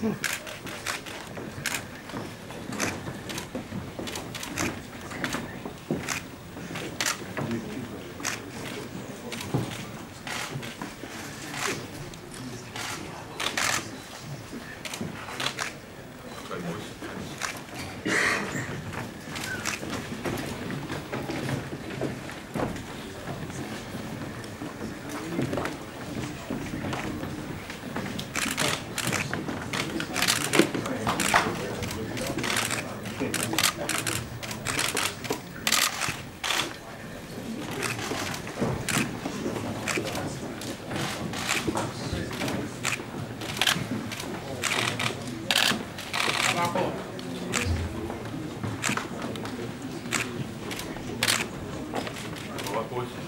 Mm-hmm. Boa coisa.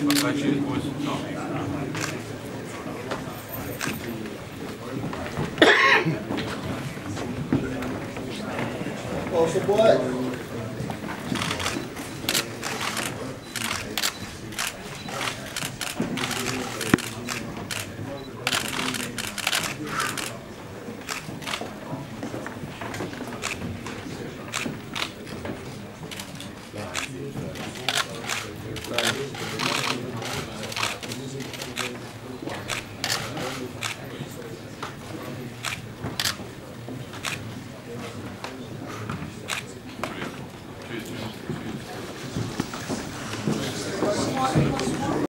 Vai te depois. Não. Posso pode? Tschüss, tschüss.